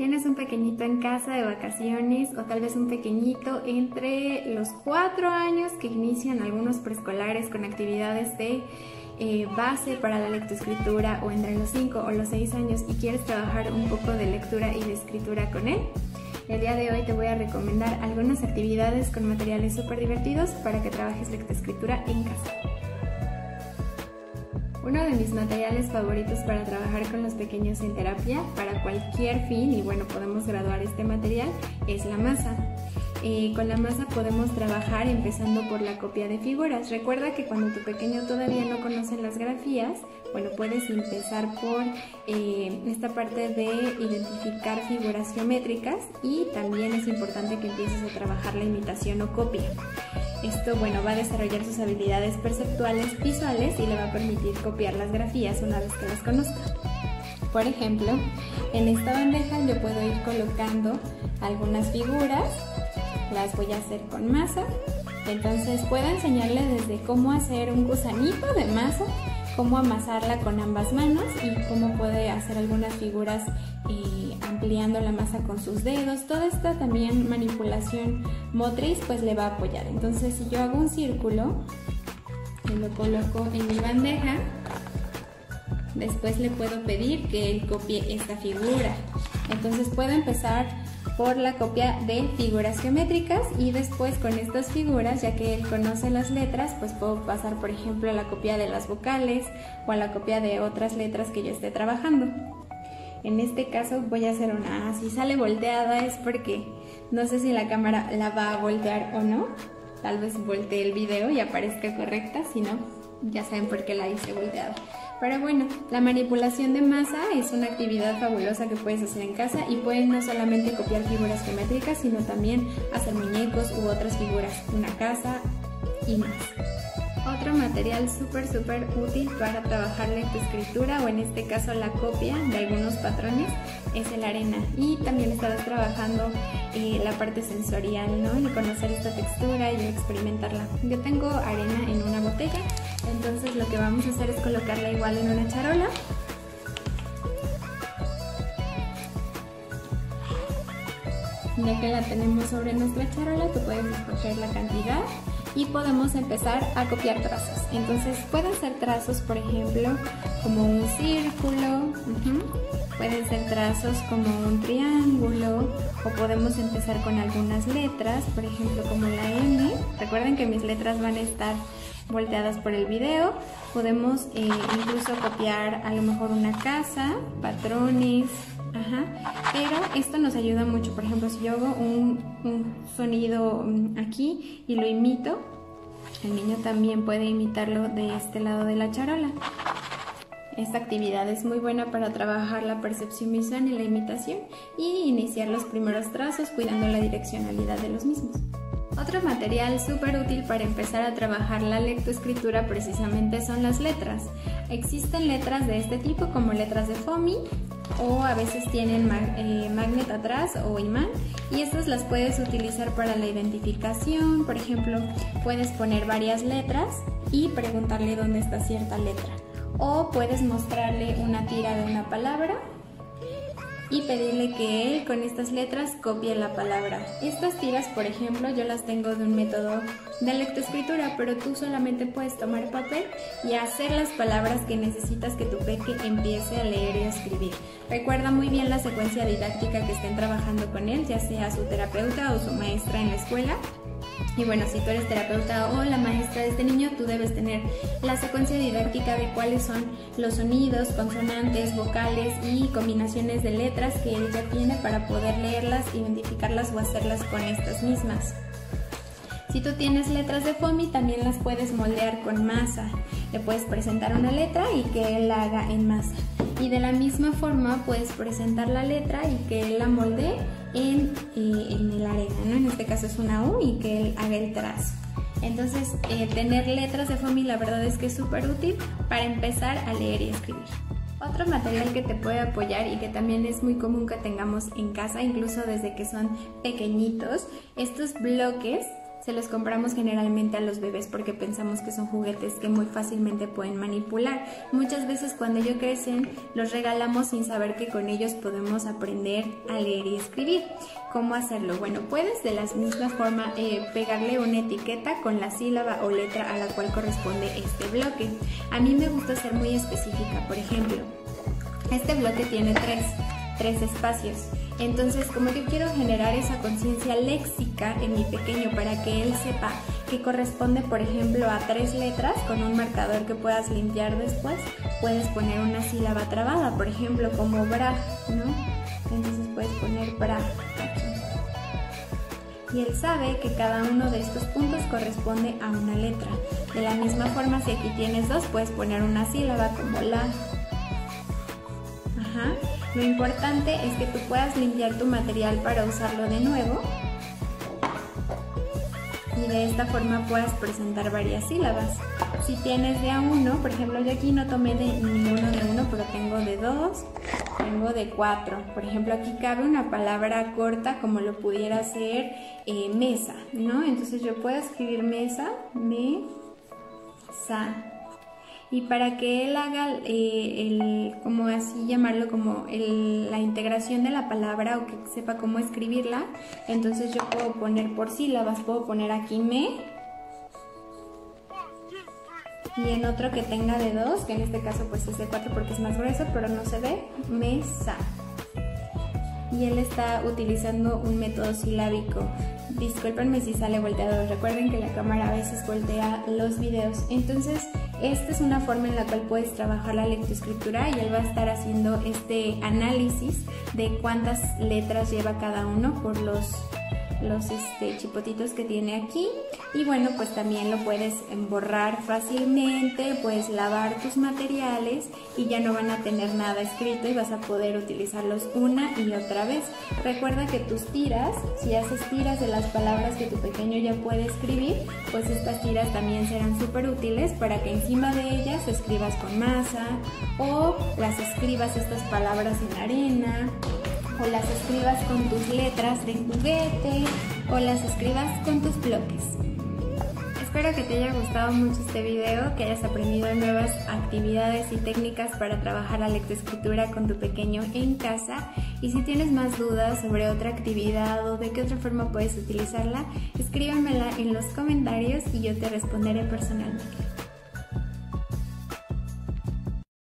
Tienes un pequeñito en casa de vacaciones o tal vez un pequeñito entre los cuatro años que inician algunos preescolares con actividades de eh, base para la lectoescritura o entre los 5 o los 6 años y quieres trabajar un poco de lectura y de escritura con él, el día de hoy te voy a recomendar algunas actividades con materiales súper divertidos para que trabajes lectoescritura en casa. Uno de mis materiales favoritos para trabajar con los pequeños en terapia para cualquier fin, y bueno, podemos graduar este material, es la masa. Eh, con la masa podemos trabajar empezando por la copia de figuras. Recuerda que cuando tu pequeño todavía no conoce las grafías, bueno, puedes empezar por eh, esta parte de identificar figuras geométricas y también es importante que empieces a trabajar la imitación o copia. Esto, bueno, va a desarrollar sus habilidades perceptuales visuales y le va a permitir copiar las grafías una vez que las conozca. Por ejemplo, en esta bandeja yo puedo ir colocando algunas figuras, las voy a hacer con masa, entonces puedo enseñarle desde cómo hacer un gusanito de masa, cómo amasarla con ambas manos y cómo puede hacer algunas figuras eh, ampliando la masa con sus dedos. Toda esta también manipulación motriz pues le va a apoyar. Entonces si yo hago un círculo, lo coloco en mi bandeja, después le puedo pedir que él copie esta figura. Entonces puedo empezar por la copia de figuras geométricas y después con estas figuras, ya que él conoce las letras, pues puedo pasar por ejemplo a la copia de las vocales o a la copia de otras letras que yo esté trabajando. En este caso voy a hacer una, ah, si sale volteada es porque no sé si la cámara la va a voltear o no. Tal vez voltee el video y aparezca correcta, si no, ya saben por qué la hice volteada. Pero bueno, la manipulación de masa es una actividad fabulosa que puedes hacer en casa y puedes no solamente copiar figuras geométricas, sino también hacer muñecos u otras figuras, una casa y más. Otro material súper súper útil para trabajar la escritura o en este caso la copia de algunos patrones es el arena y también estarás trabajando eh, la parte sensorial, ¿no? El conocer esta textura y experimentarla. Yo tengo arena en una botella, entonces lo que vamos a hacer es colocarla igual en una charola ya que la tenemos sobre nuestra charola, tú puedes escoger la cantidad y podemos empezar a copiar trazos. Entonces pueden ser trazos, por ejemplo, como un círculo, pueden ser trazos como un triángulo o podemos empezar con algunas letras, por ejemplo como la M. Recuerden que mis letras van a estar volteadas por el video. Podemos eh, incluso copiar a lo mejor una casa, patrones, Ajá. Pero esto nos ayuda mucho. Por ejemplo, si yo hago un, sonido mm, aquí y lo imito, el niño también puede imitarlo de este lado de la charola. Esta actividad es muy buena para trabajar la percepción visual y la imitación y iniciar los primeros trazos cuidando la direccionalidad de los mismos. Otro material súper útil para empezar a trabajar la lectoescritura precisamente son las letras. Existen letras de este tipo como letras de FOMI o a veces tienen eh, magnet atrás o imán y estas las puedes utilizar para la identificación. Por ejemplo, puedes poner varias letras y preguntarle dónde está cierta letra. O puedes mostrarle una tira de una palabra y pedirle que él con estas letras copie la palabra. Estas tiras, por ejemplo, yo las tengo de un método de lectoescritura, pero tú solamente puedes tomar papel y hacer las palabras que necesitas que tu peque empiece a leer y a escribir. Recuerda muy bien la secuencia didáctica que estén trabajando con él, ya sea su terapeuta o su maestra en la escuela y bueno, si tú eres terapeuta o la maestra de este niño, tú debes tener la secuencia didáctica de cuáles son los sonidos, consonantes, vocales y combinaciones de letras que él ya tiene para poder leerlas, identificarlas o hacerlas con estas mismas. Si tú tienes letras de FOMI, también las puedes moldear con masa. Le puedes presentar una letra y que él la haga en masa. Y de la misma forma puedes presentar la letra y que él la moldee en, eh, en el arena, ¿no? Este caso es una U y que él haga el trazo. Entonces, eh, tener letras de FOMI la verdad es que es súper útil para empezar a leer y escribir. Otro material que te puede apoyar y que también es muy común que tengamos en casa, incluso desde que son pequeñitos, estos bloques se los compramos generalmente a los bebés porque pensamos que son juguetes que muy fácilmente pueden manipular. Muchas veces cuando ellos crecen los regalamos sin saber que con ellos podemos aprender a leer y escribir. ¿Cómo hacerlo? Bueno, puedes de la misma forma eh, pegarle una etiqueta con la sílaba o letra a la cual corresponde este bloque. A mí me gusta ser muy específica, por ejemplo, este bloque tiene tres, tres espacios. Entonces, como yo quiero generar esa conciencia léxica en mi pequeño para que él sepa que corresponde, por ejemplo, a tres letras con un marcador que puedas limpiar después, puedes poner una sílaba trabada, por ejemplo, como bra, ¿no? Entonces puedes poner bra aquí. Y él sabe que cada uno de estos puntos corresponde a una letra. De la misma forma, si aquí tienes dos, puedes poner una sílaba como la. Lo importante es que tú puedas limpiar tu material para usarlo de nuevo y de esta forma puedas presentar varias sílabas. Si tienes de a uno, por ejemplo yo aquí no tomé de ninguno de uno, pero tengo de dos, tengo de cuatro. Por ejemplo aquí cabe una palabra corta como lo pudiera ser eh, mesa, ¿no? Entonces yo puedo escribir mesa, me, sa, y para que él haga eh, el, como así llamarlo, como la integración de la palabra o que sepa cómo escribirla, entonces yo puedo poner por sílabas, puedo poner aquí me y en otro que tenga de dos, que en este caso pues es de cuatro porque es más grueso, pero no se ve, mesa. Y él está utilizando un método silábico. Disculpenme si sale volteado, recuerden que la cámara a veces voltea los videos. Entonces, esta es una forma en la cual puedes trabajar la lectoescritura y él va a estar haciendo este análisis de cuántas letras lleva cada uno por los los este, chipotitos que tiene aquí. Y bueno pues también lo puedes borrar fácilmente puedes lavar tus materiales y ya no van a tener nada escrito y vas a poder utilizarlos una y otra vez. Recuerda que tus tiras si haces tiras de las palabras que tu pequeño ya puede escribir pues estas tiras también serán súper útiles para que encima de ellas escribas con masa o las escribas estas palabras en arena o las escribas con tus letras de juguete o las escribas con tus bloques. Espero que te haya gustado mucho este video, que hayas aprendido nuevas actividades y técnicas para trabajar la lectoescritura con tu pequeño en casa. Y si tienes más dudas sobre otra actividad o de qué otra forma puedes utilizarla, escríbemela en los comentarios y yo te responderé personalmente.